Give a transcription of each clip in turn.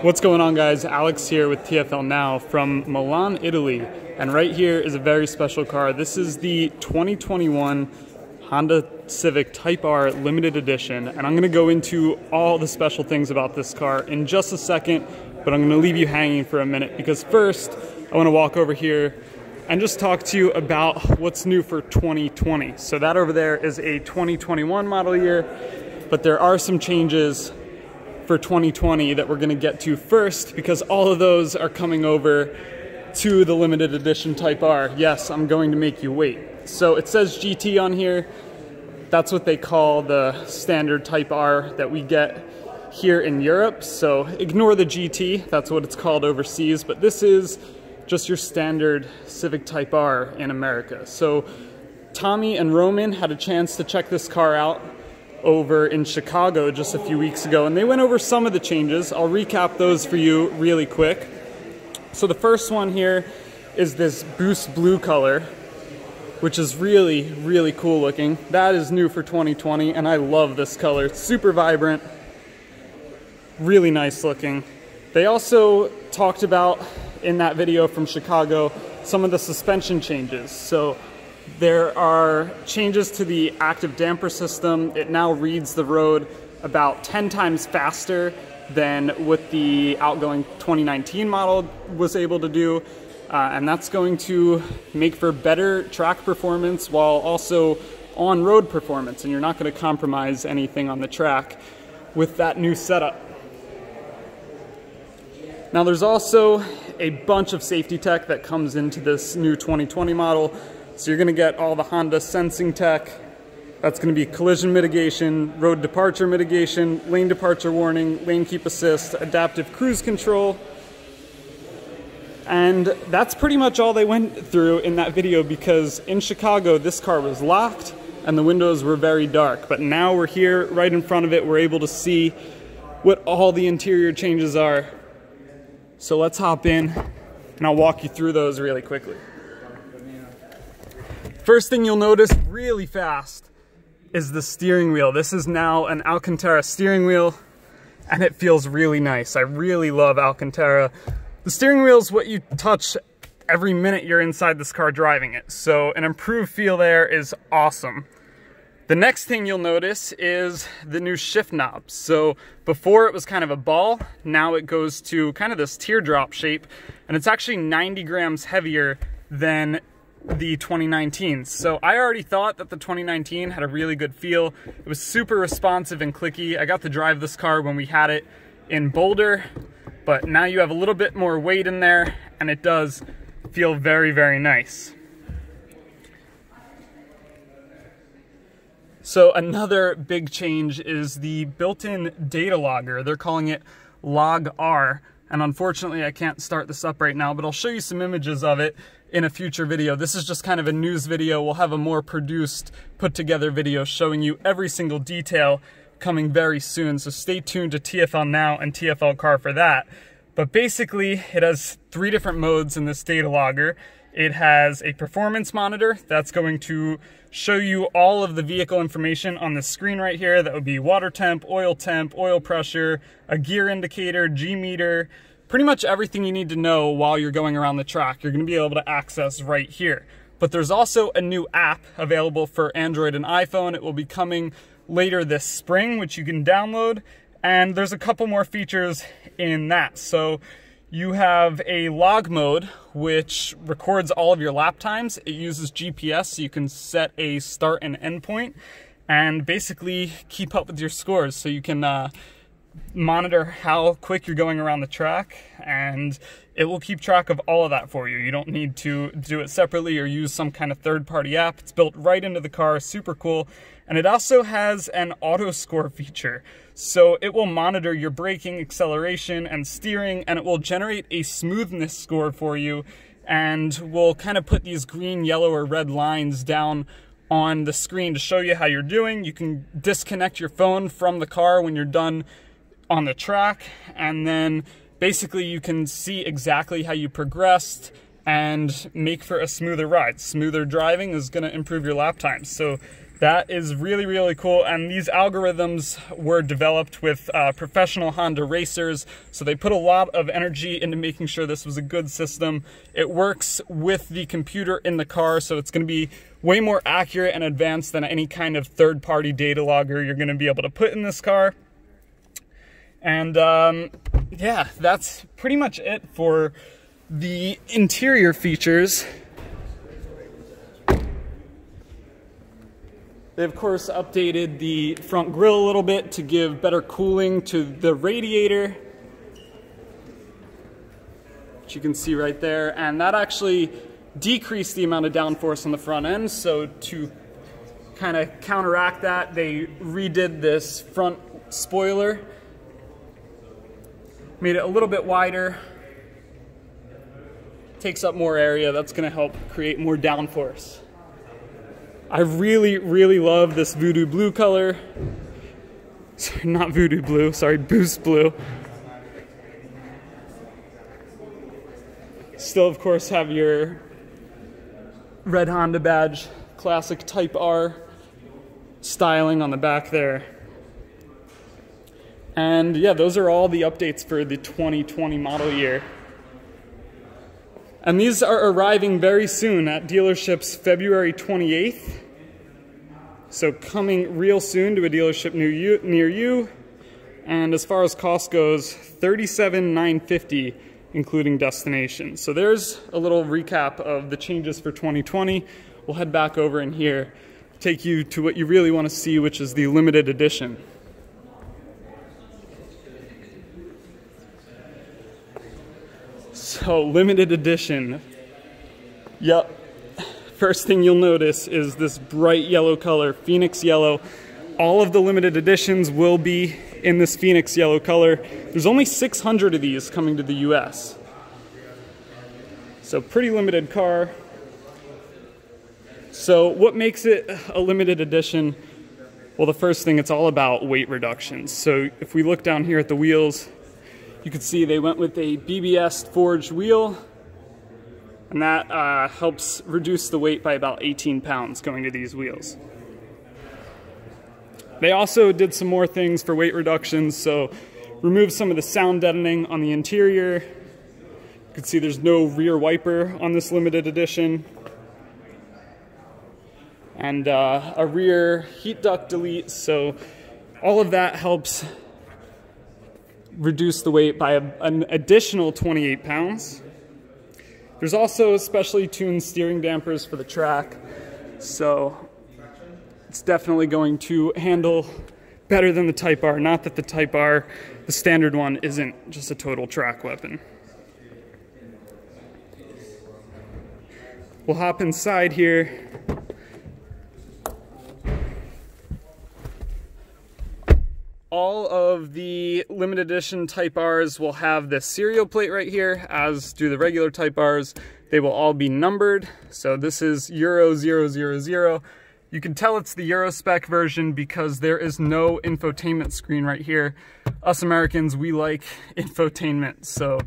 What's going on guys? Alex here with TFL Now from Milan, Italy. And right here is a very special car. This is the 2021 Honda Civic Type R limited edition. And I'm gonna go into all the special things about this car in just a second, but I'm gonna leave you hanging for a minute because first I wanna walk over here and just talk to you about what's new for 2020. So that over there is a 2021 model year, but there are some changes for 2020 that we're going to get to first because all of those are coming over to the limited edition Type R. Yes, I'm going to make you wait. So it says GT on here. That's what they call the standard Type R that we get here in Europe. So ignore the GT, that's what it's called overseas, but this is just your standard Civic Type R in America. So Tommy and Roman had a chance to check this car out over in Chicago just a few weeks ago, and they went over some of the changes. I'll recap those for you really quick. So the first one here is this boost blue color, which is really, really cool looking. That is new for 2020, and I love this color. It's super vibrant, really nice looking. They also talked about in that video from Chicago some of the suspension changes. So there are changes to the active damper system. It now reads the road about 10 times faster than what the outgoing 2019 model was able to do. Uh, and that's going to make for better track performance while also on-road performance. And you're not going to compromise anything on the track with that new setup. Now there's also a bunch of safety tech that comes into this new 2020 model. So you're gonna get all the Honda sensing tech. That's gonna be collision mitigation, road departure mitigation, lane departure warning, lane keep assist, adaptive cruise control. And that's pretty much all they went through in that video because in Chicago, this car was locked and the windows were very dark. But now we're here right in front of it. We're able to see what all the interior changes are. So let's hop in and I'll walk you through those really quickly. First thing you'll notice really fast is the steering wheel. This is now an Alcantara steering wheel and it feels really nice. I really love Alcantara. The steering wheel is what you touch every minute you're inside this car driving it. So an improved feel there is awesome. The next thing you'll notice is the new shift knob. So before it was kind of a ball, now it goes to kind of this teardrop shape and it's actually 90 grams heavier than the 2019. So I already thought that the 2019 had a really good feel. It was super responsive and clicky. I got to drive this car when we had it in Boulder, but now you have a little bit more weight in there and it does feel very, very nice. So another big change is the built-in data logger. They're calling it Log R. And unfortunately, I can't start this up right now, but I'll show you some images of it in a future video. This is just kind of a news video. We'll have a more produced, put together video showing you every single detail coming very soon. So stay tuned to TFL Now and TFL Car for that. But basically, it has three different modes in this data logger. It has a performance monitor that's going to show you all of the vehicle information on the screen right here. That would be water temp, oil temp, oil pressure, a gear indicator, G meter, pretty much everything you need to know while you're going around the track. You're gonna be able to access right here. But there's also a new app available for Android and iPhone. It will be coming later this spring, which you can download. And there's a couple more features in that. So you have a log mode, which records all of your lap times. It uses GPS, so you can set a start and end point and basically keep up with your scores. So you can uh, monitor how quick you're going around the track and it will keep track of all of that for you. You don't need to do it separately or use some kind of third party app. It's built right into the car, super cool. And it also has an auto score feature. So it will monitor your braking, acceleration, and steering, and it will generate a smoothness score for you and will kind of put these green, yellow, or red lines down on the screen to show you how you're doing. You can disconnect your phone from the car when you're done on the track, and then basically you can see exactly how you progressed and make for a smoother ride. Smoother driving is going to improve your lap times. So That is really, really cool. And these algorithms were developed with uh, professional Honda racers. So they put a lot of energy into making sure this was a good system. It works with the computer in the car. So it's going to be way more accurate and advanced than any kind of third party data logger you're going to be able to put in this car. And um, yeah, that's pretty much it for the interior features. They of course updated the front grille a little bit to give better cooling to the radiator. Which you can see right there. And that actually decreased the amount of downforce on the front end. So to kind of counteract that, they redid this front spoiler. Made it a little bit wider. Takes up more area. That's going to help create more downforce. I really, really love this Voodoo Blue color. Sorry, not Voodoo Blue, sorry, Boost Blue. Still, of course, have your red Honda badge, classic Type R styling on the back there. And yeah, those are all the updates for the 2020 model year. And these are arriving very soon at dealerships February 28th. So coming real soon to a dealership near you. Near you. And as far as cost goes, 37,950 including destination. So there's a little recap of the changes for 2020. We'll head back over in here, take you to what you really want to see, which is the limited edition. So, limited edition. Yep. First thing you'll notice is this bright yellow color, Phoenix yellow. All of the limited editions will be in this Phoenix yellow color. There's only 600 of these coming to the US. So, pretty limited car. So, what makes it a limited edition? Well, the first thing, it's all about weight reductions. So, if we look down here at the wheels, you can see they went with a BBS forged wheel and that uh, helps reduce the weight by about 18 pounds going to these wheels. They also did some more things for weight reductions, so remove some of the sound deadening on the interior. You can see there's no rear wiper on this limited edition. And uh, a rear heat duct delete, so all of that helps reduce the weight by a, an additional 28 pounds. There's also specially tuned steering dampers for the track, so it's definitely going to handle better than the Type R. Not that the Type R, the standard one, isn't just a total track weapon. We'll hop inside here all of the limited edition Type Rs will have this serial plate right here, as do the regular Type Rs. They will all be numbered. So this is Euro 000. You can tell it's the Euro spec version because there is no infotainment screen right here. Us Americans, we like infotainment. So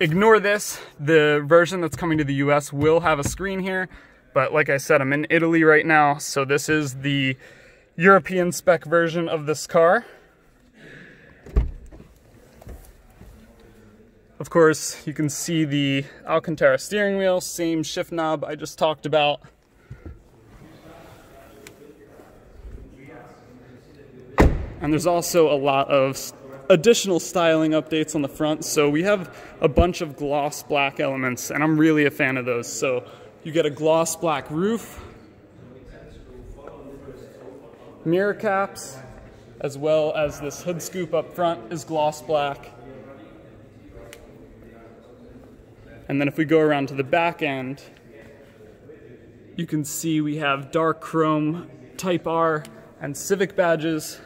ignore this. The version that's coming to the US will have a screen here. But like I said, I'm in Italy right now. So this is the European spec version of this car. Of course, you can see the Alcantara steering wheel, same shift knob I just talked about. And there's also a lot of additional styling updates on the front. So we have a bunch of gloss black elements, and I'm really a fan of those. So you get a gloss black roof, mirror caps, as well as this hood scoop up front is gloss black. And then if we go around to the back end, you can see we have dark chrome Type R and Civic badges,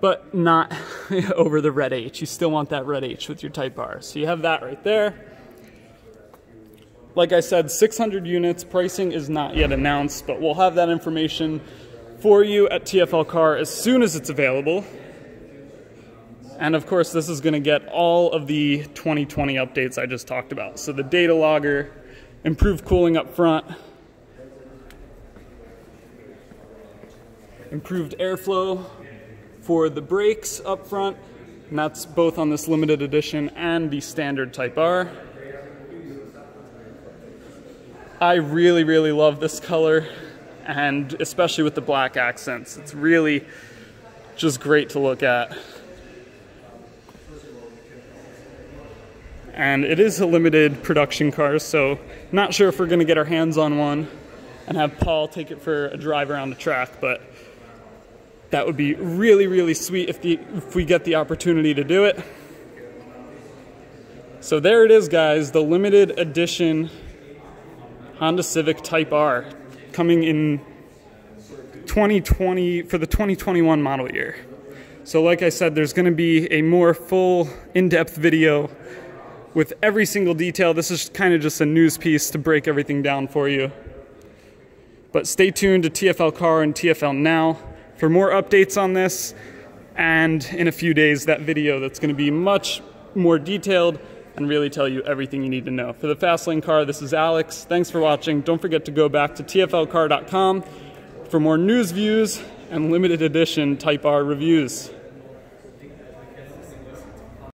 but not over the red H. You still want that red H with your Type R. So you have that right there. Like I said, 600 units. Pricing is not yet announced, but we'll have that information for you at TFL Car as soon as it's available. And of course, this is going to get all of the 2020 updates I just talked about. So the data logger, improved cooling up front, improved airflow for the brakes up front, and that's both on this limited edition and the standard Type R. I really, really love this color, and especially with the black accents. It's really just great to look at. And it is a limited production car, so not sure if we're gonna get our hands on one and have Paul take it for a drive around the track, but that would be really, really sweet if, the, if we get the opportunity to do it. So there it is, guys, the limited edition Honda Civic Type R coming in 2020 for the 2021 model year. So like I said, there's going to be a more full in-depth video with every single detail. This is kind of just a news piece to break everything down for you. But stay tuned to TFL Car and TFL Now for more updates on this. And in a few days, that video that's going to be much more detailed and really tell you everything you need to know. For the Fastlane car, this is Alex. Thanks for watching. Don't forget to go back to tflcar.com for more news views and limited edition Type R reviews.